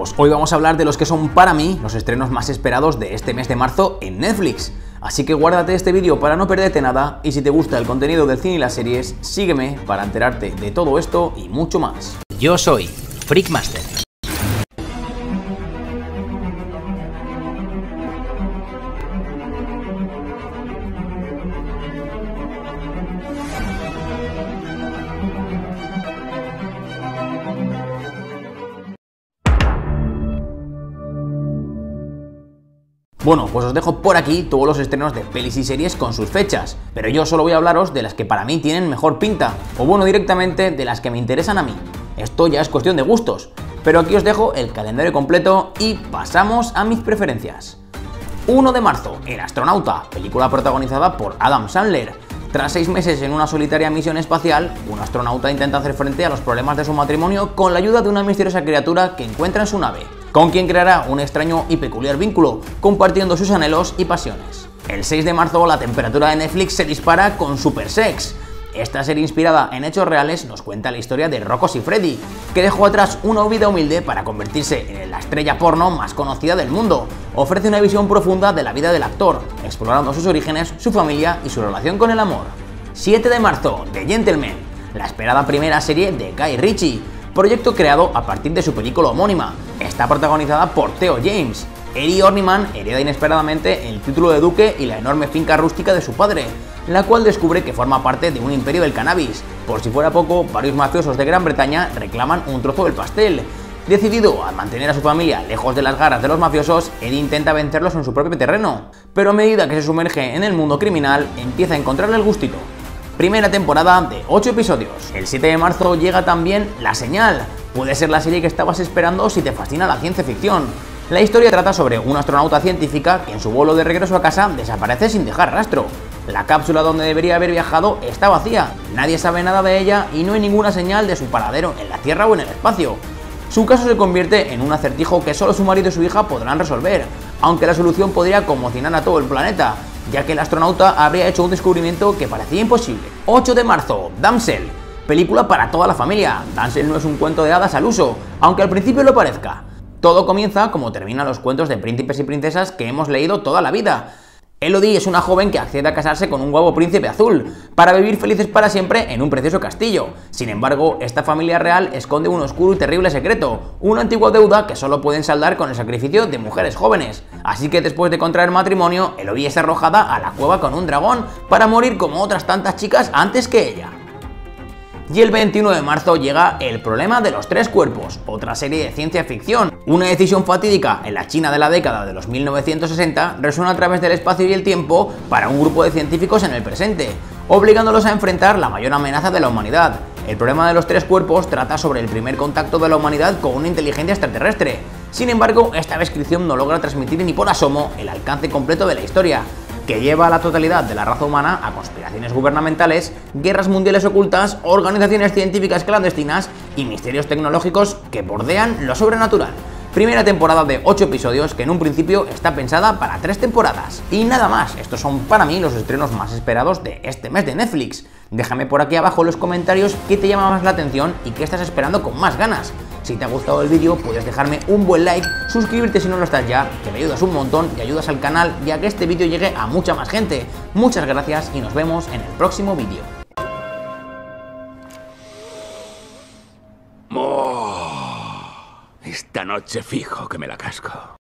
Pues hoy vamos a hablar de los que son para mí los estrenos más esperados de este mes de marzo en Netflix. Así que guárdate este vídeo para no perderte nada y si te gusta el contenido del cine y las series, sígueme para enterarte de todo esto y mucho más. Yo soy Freakmaster. Bueno, pues os dejo por aquí todos los estrenos de pelis y series con sus fechas, pero yo solo voy a hablaros de las que para mí tienen mejor pinta, o bueno, directamente de las que me interesan a mí. Esto ya es cuestión de gustos, pero aquí os dejo el calendario completo y pasamos a mis preferencias. 1 de marzo, El astronauta, película protagonizada por Adam Sandler. Tras seis meses en una solitaria misión espacial, un astronauta intenta hacer frente a los problemas de su matrimonio con la ayuda de una misteriosa criatura que encuentra en su nave con quien creará un extraño y peculiar vínculo, compartiendo sus anhelos y pasiones. El 6 de marzo la temperatura de Netflix se dispara con Super Sex. Esta serie inspirada en hechos reales nos cuenta la historia de Rocco y Freddy, que dejó atrás una vida humilde para convertirse en la estrella porno más conocida del mundo. Ofrece una visión profunda de la vida del actor, explorando sus orígenes, su familia y su relación con el amor. 7 de marzo, The Gentleman, la esperada primera serie de Guy Ritchie, proyecto creado a partir de su película homónima. Está protagonizada por Theo James. Eddie Orniman hereda inesperadamente el título de duque y la enorme finca rústica de su padre, la cual descubre que forma parte de un imperio del cannabis. Por si fuera poco, varios mafiosos de Gran Bretaña reclaman un trozo del pastel. Decidido a mantener a su familia lejos de las garras de los mafiosos, Eddie intenta vencerlos en su propio terreno, pero a medida que se sumerge en el mundo criminal, empieza a encontrarle el gustito primera temporada de 8 episodios. El 7 de marzo llega también La Señal. Puede ser la serie que estabas esperando si te fascina la ciencia ficción. La historia trata sobre una astronauta científica que en su vuelo de regreso a casa desaparece sin dejar rastro. La cápsula donde debería haber viajado está vacía, nadie sabe nada de ella y no hay ninguna señal de su paradero en la Tierra o en el espacio. Su caso se convierte en un acertijo que solo su marido y su hija podrán resolver, aunque la solución podría conmocionar a todo el planeta, ya que el astronauta habría hecho un descubrimiento que parecía imposible. 8 de marzo, Damsel, película para toda la familia. Damsel no es un cuento de hadas al uso, aunque al principio lo parezca. Todo comienza como terminan los cuentos de príncipes y princesas que hemos leído toda la vida, Elodie es una joven que accede a casarse con un guapo príncipe azul, para vivir felices para siempre en un precioso castillo. Sin embargo, esta familia real esconde un oscuro y terrible secreto, una antigua deuda que solo pueden saldar con el sacrificio de mujeres jóvenes. Así que después de contraer matrimonio, Elodie es arrojada a la cueva con un dragón para morir como otras tantas chicas antes que ella. Y el 21 de marzo llega El problema de los tres cuerpos, otra serie de ciencia ficción. Una decisión fatídica en la China de la década de los 1960 resuena a través del espacio y el tiempo para un grupo de científicos en el presente, obligándolos a enfrentar la mayor amenaza de la humanidad. El problema de los tres cuerpos trata sobre el primer contacto de la humanidad con una inteligencia extraterrestre. Sin embargo, esta descripción no logra transmitir ni por asomo el alcance completo de la historia, que lleva a la totalidad de la raza humana a conspiraciones gubernamentales, guerras mundiales ocultas, organizaciones científicas clandestinas y misterios tecnológicos que bordean lo sobrenatural. Primera temporada de 8 episodios que en un principio está pensada para 3 temporadas. Y nada más, estos son para mí los estrenos más esperados de este mes de Netflix. Déjame por aquí abajo en los comentarios qué te llama más la atención y qué estás esperando con más ganas. Si te ha gustado el vídeo puedes dejarme un buen like, suscribirte si no lo estás ya, que me ayudas un montón y ayudas al canal ya que este vídeo llegue a mucha más gente. Muchas gracias y nos vemos en el próximo vídeo. Esta noche fijo que me la casco.